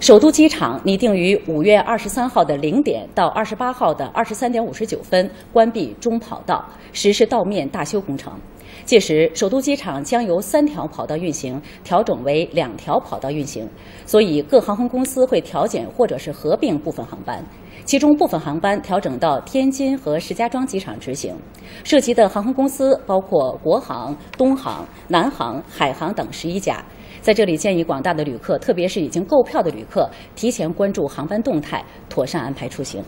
首都机场拟定于五月二十三号的零点到二十八号的二十三点五十九分关闭中跑道，实施道面大修工程。届时，首都机场将由三条跑道运行调整为两条跑道运行，所以各航空公司会调减或者是合并部分航班，其中部分航班调整到天津和石家庄机场执行。涉及的航空公司包括国航、东航、南航、海航等十一家。在这里，建议广大的旅客，特别是已经购票的旅客，提前关注航班动态，妥善安排出行。